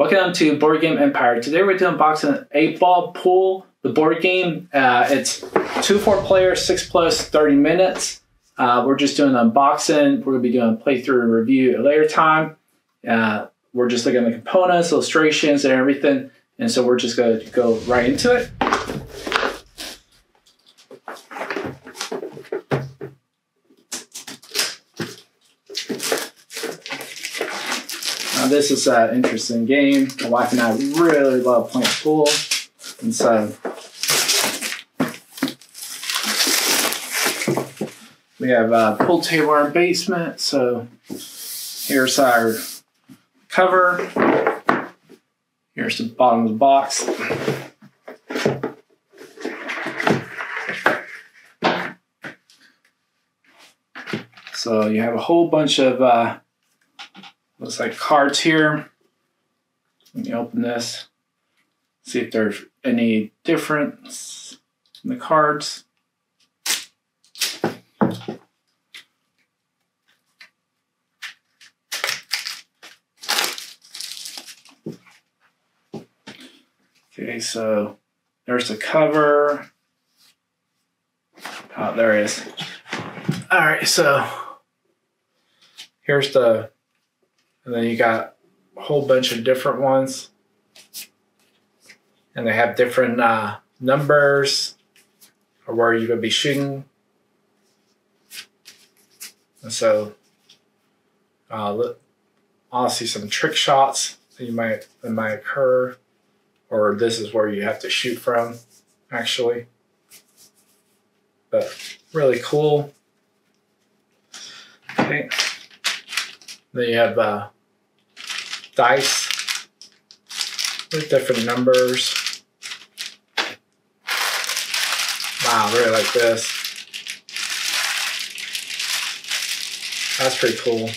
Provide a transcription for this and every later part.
Welcome to Board Game Empire. Today we're doing boxing 8 Ball Pool, the board game. Uh, it's 2 4 players, 6 plus 30 minutes. Uh, we're just doing unboxing. We're going to be doing a playthrough and review at later time. Uh, we're just looking at the components, illustrations, and everything. And so we're just going to go right into it. This is an interesting game. My wife and I really love playing pool. And so we have a pool table in our basement. So here's our cover. Here's the bottom of the box. So you have a whole bunch of uh, looks like cards here. Let me open this. See if there's any difference in the cards. Okay, so there's the cover. Oh, there it is. All right, so here's the, and then you got a whole bunch of different ones. And they have different uh, numbers or where you're going to be shooting. And so, uh, see some trick shots that you might that might occur or this is where you have to shoot from, actually. But really cool. Okay. Then you have uh, dice with different numbers. Wow, I really like this. That's pretty cool.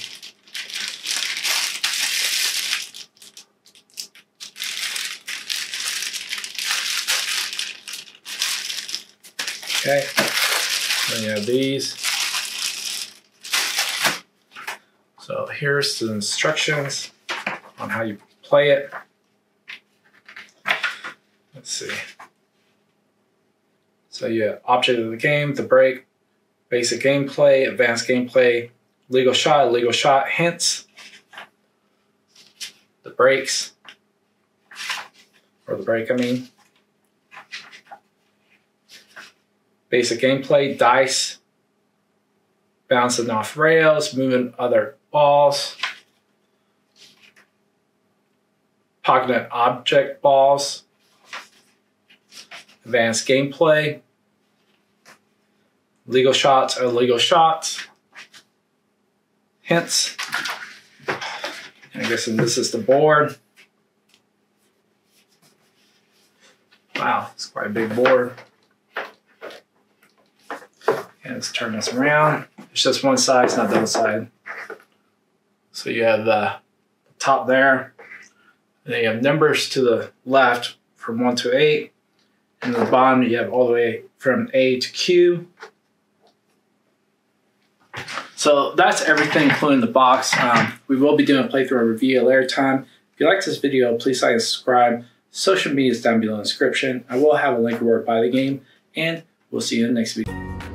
Okay, then you have these. So here's the instructions on how you play it. Let's see. So you have object of the game, the break, basic gameplay, advanced gameplay, legal shot, legal shot, hints, the breaks, or the break, I mean. basic gameplay, dice, bouncing off rails, moving other balls, pocket object balls, advanced gameplay, legal shots, illegal shots, hints. I guess this is the board. Wow, it's quite a big board. And let's turn this around. It's just one side, it's not the other side. So you have the top there. And then you have numbers to the left from 1 to 8. And the bottom you have all the way from A to Q. So that's everything including the box. Um, we will be doing a playthrough and review at later time. If you like this video, please like and subscribe. Social media is down below in the description. I will have a link to where to buy the game. And we'll see you in the next video.